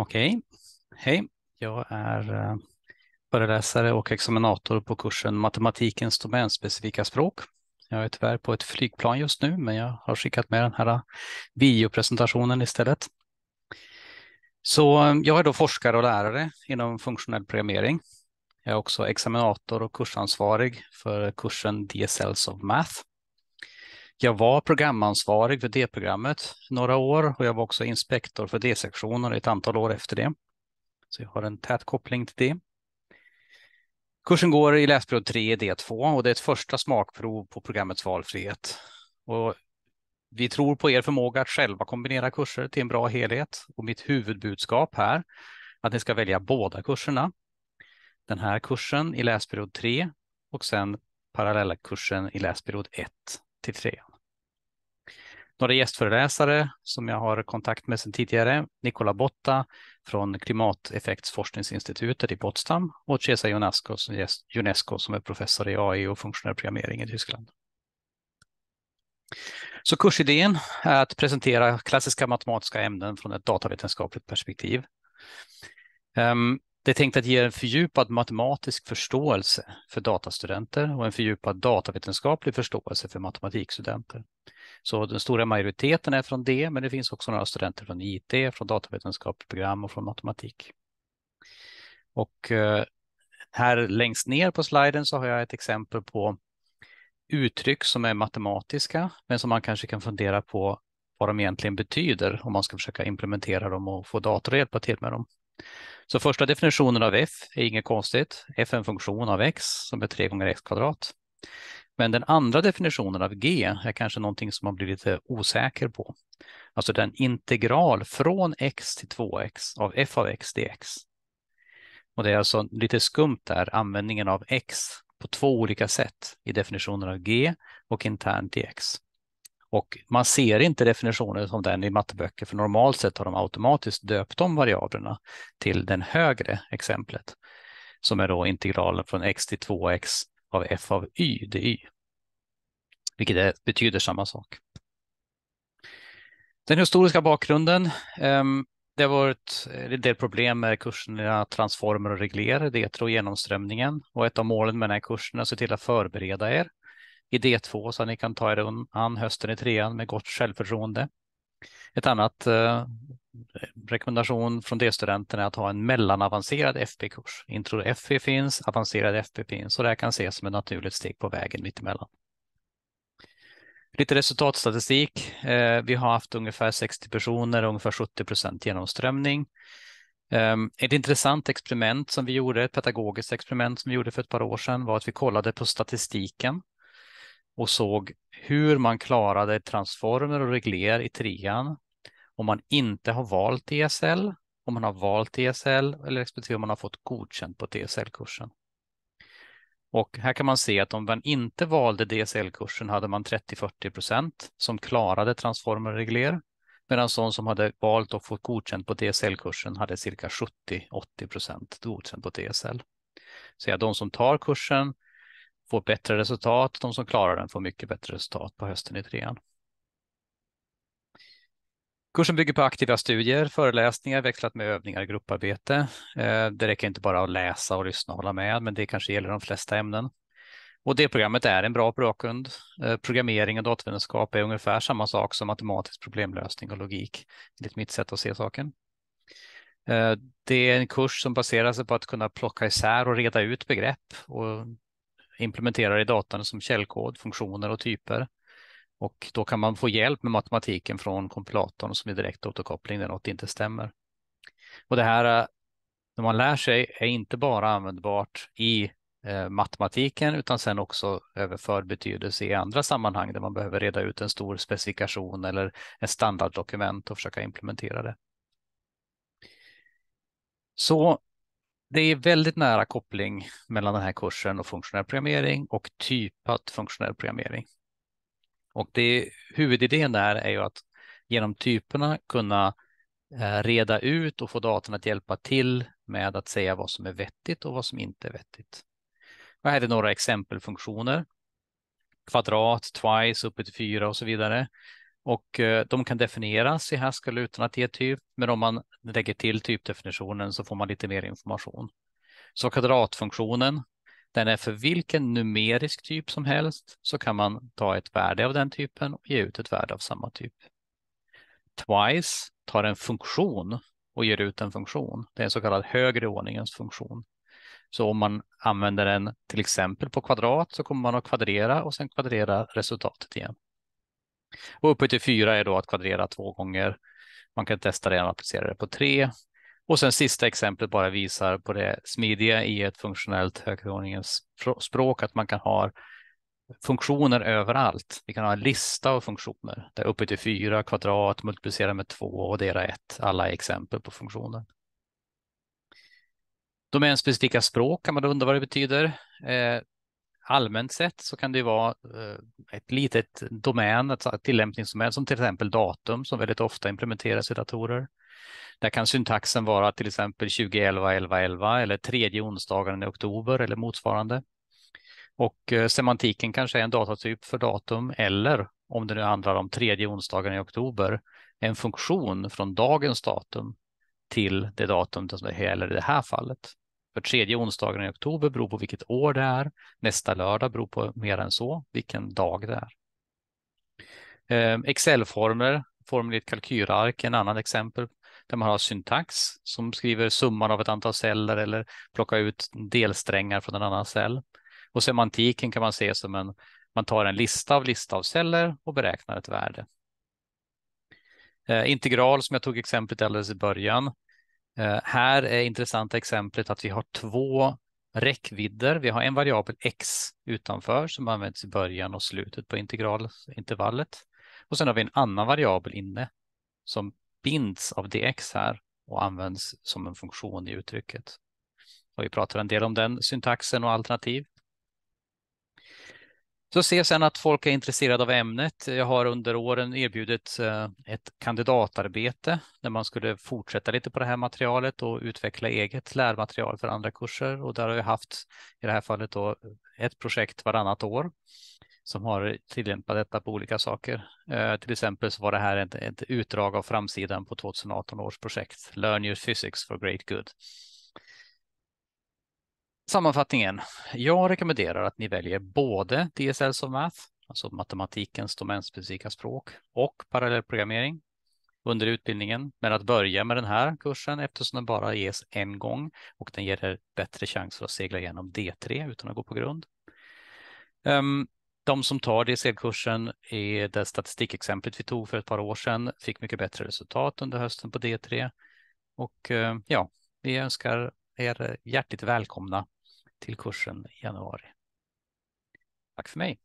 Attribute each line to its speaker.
Speaker 1: Okej, hej. Jag är eh, föreläsare och examinator på kursen Matematikens domänspecifika språk. Jag är tyvärr på ett flygplan just nu, men jag har skickat med den här eh, videopresentationen istället. Så eh, jag är då forskare och lärare inom funktionell programmering. Jag är också examinator och kursansvarig för kursen DSLs of Math. Jag var programansvarig för D-programmet några år och jag var också inspektor för D-sektionen ett antal år efter det. Så jag har en tät koppling till det. Kursen går i läsperiod 3 D2 och det är ett första smakprov på programmets valfrihet. Och vi tror på er förmåga att själva kombinera kurser till en bra helhet och mitt huvudbudskap här att ni ska välja båda kurserna. Den här kursen i läsperiod 3 och sen parallella kursen i läsperiod 1 till 3 några gästföreläsare som jag har kontakt med sedan tidigare. Nicola Botta från Klimateffektsforskningsinstitutet i Potsdam och Cesa Ionesco som, UNESCO som är professor i AI och funktionell programmering i Tyskland. Så kursidén är att presentera klassiska matematiska ämnen från ett datavetenskapligt perspektiv. Ehm, det är tänkt att ge en fördjupad matematisk förståelse för datastudenter och en fördjupad datavetenskaplig förståelse för matematikstudenter. Så den stora majoriteten är från det, men det finns också några studenter från IT, från datavetenskapligt program och från matematik. Och eh, här längst ner på sliden så har jag ett exempel på uttryck som är matematiska, men som man kanske kan fundera på vad de egentligen betyder om man ska försöka implementera dem och få dator att hjälpa till med dem. Så första definitionen av f är inget konstigt. f är en funktion av x som är 3 gånger x kvadrat. Men den andra definitionen av g är kanske någonting som man blir lite osäker på. Alltså den integral från x till 2x av f av x dx. Och det är alltså lite skumt där, användningen av x på två olika sätt i definitionen av g och internt i x. Och man ser inte definitionen som den i matteböcker, för normalt sett har de automatiskt döpt om variablerna till den högre exemplet, som är då integralen från x till 2x av f av y dy, vilket är, betyder samma sak. Den historiska bakgrunden. Ehm, det har varit en del problem med kurserna transformer och regler, det och genomströmningen. Och ett av målen med den här kursen är att se till att förbereda er i D2 så att ni kan ta er an hösten i trean med gott självförtroende. Ett annat eh, rekommendation från D-studenterna är att ha en mellanavancerad FP-kurs. Intro FP finns, avancerad FP finns och det här kan ses som ett naturligt steg på vägen mittemellan. Lite resultatstatistik. Eh, vi har haft ungefär 60 personer, ungefär 70 procent genomströmning. Eh, ett intressant experiment som vi gjorde, ett pedagogiskt experiment som vi gjorde för ett par år sedan var att vi kollade på statistiken och såg hur man klarade transformer och regler i trean om man inte har valt ESL, om man har valt ESL eller respektive om man har fått godkänt på DSL-kursen. Och här kan man se att om man inte valde DSL-kursen hade man 30-40 procent som klarade transformer och regler, medan de som hade valt och fått godkänt på DSL-kursen hade cirka 70-80 procent godkänt på DSL. Så ja, de som tar kursen får bättre resultat. De som klarar den får mycket bättre resultat på hösten i trean. Kursen bygger på aktiva studier, föreläsningar växlat med övningar och grupparbete. Eh, det räcker inte bara att läsa och lyssna och hålla med, men det kanske gäller de flesta ämnen. Och det programmet är en bra bakgrund. Eh, programmering och datavetenskap är ungefär samma sak som matematisk problemlösning och logik, enligt mitt sätt att se saken. Eh, det är en kurs som baserar sig på att kunna plocka isär och reda ut begrepp och implementerar i datan som källkod, funktioner och typer. Och då kan man få hjälp med matematiken från kompilatorn som är direkt återkoppling när något inte stämmer. Och det här, när man lär sig, är inte bara användbart i eh, matematiken utan sen också överför betydelse i andra sammanhang där man behöver reda ut en stor specifikation eller ett standarddokument och försöka implementera det. Så det är väldigt nära koppling mellan den här kursen och funktionell programmering och typat funktionell programmering. Och det, huvudidén där är ju att genom typerna kunna eh, reda ut och få datorn att hjälpa till med att säga vad som är vettigt och vad som inte är vettigt. Och här är några exempelfunktioner. Kvadrat, twice, uppe till fyra och så vidare. Och eh, de kan definieras i Haskell utan att ge typ, men om man lägger till typdefinitionen så får man lite mer information. Så kvadratfunktionen, den är för vilken numerisk typ som helst så kan man ta ett värde av den typen och ge ut ett värde av samma typ. Twice tar en funktion och ger ut en funktion. Det är en så kallad högre ordningens funktion. Så om man använder den till exempel på kvadrat så kommer man att kvadrera och sen kvadrera resultatet igen. Och uppe till fyra är då att kvadrera två gånger. Man kan testa det och applicera det på tre. Och sen sista exemplet bara visar på det smidiga i ett funktionellt högförordningens språk att man kan ha funktioner överallt. Vi kan ha en lista av funktioner där uppe till fyra kvadrat multiplicera med två och dela ett. Alla är exempel på funktioner. Domänspecifika språk kan man undra vad det betyder. Eh, allmänt sett så kan det vara eh, ett litet domän, ett tillämpningsdomän som till exempel datum som väldigt ofta implementeras i datorer. Där kan syntaxen vara till exempel 2011 11 11 eller tredje onsdagen i oktober eller motsvarande. Och eh, semantiken kanske är en datatyp för datum eller om det nu handlar om tredje onsdagen i oktober, en funktion från dagens datum till det datum som det gäller i det här fallet. För tredje onsdagen i oktober beror på vilket år det är. Nästa lördag beror på mer än så, vilken dag det är. Ehm, Excel-formler, formel i ett kalkylark, en annan exempel där man har syntax som skriver summan av ett antal celler eller plocka ut delsträngar från en annan cell. Och semantiken kan man se som en, man tar en lista av lista av celler och beräknar ett värde. Ehm, integral som jag tog exemplet alldeles i början. Eh, här är intressanta exemplet att vi har två räckvidder. Vi har en variabel x utanför som används i början och slutet på integralintervallet. Och sen har vi en annan variabel inne som binds av dx här och används som en funktion i uttrycket. Och vi pratar en del om den syntaxen och alternativ. Så ser sen att folk är intresserade av ämnet. Jag har under åren erbjudit eh, ett kandidatarbete där man skulle fortsätta lite på det här materialet och utveckla eget lärmaterial för andra kurser. Och där har vi haft i det här fallet då ett projekt varannat år som har tillämpat detta på olika saker. Eh, till exempel så var det här ett, ett utdrag av framsidan på 2018 års projekt Learn your physics for great good. Sammanfattningen. Jag rekommenderar att ni väljer både DSL of Math, alltså matematikens domänspecifika språk och parallellprogrammering under utbildningen. Men att börja med den här kursen eftersom den bara ges en gång och den ger er bättre chanser att segla igenom D3 utan att gå på grund. Ehm, de som tar DSL-kursen i det statistikexemplet vi tog för ett par år sedan fick mycket bättre resultat under hösten på D3. Och eh, ja, vi önskar er hjärtligt välkomna till kursen i januari. Tack för mig.